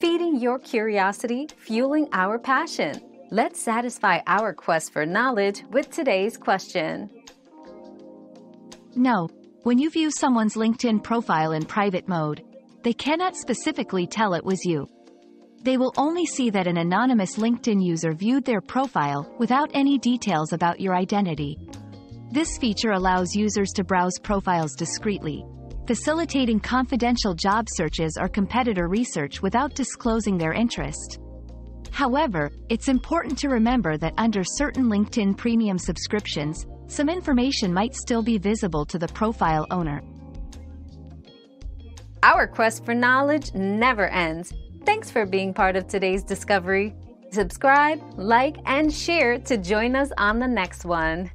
feeding your curiosity, fueling our passion. Let's satisfy our quest for knowledge with today's question. No, when you view someone's LinkedIn profile in private mode, they cannot specifically tell it was you. They will only see that an anonymous LinkedIn user viewed their profile without any details about your identity. This feature allows users to browse profiles discreetly, facilitating confidential job searches or competitor research without disclosing their interest. However, it's important to remember that under certain LinkedIn premium subscriptions, some information might still be visible to the profile owner. Our quest for knowledge never ends. Thanks for being part of today's discovery. Subscribe, like, and share to join us on the next one.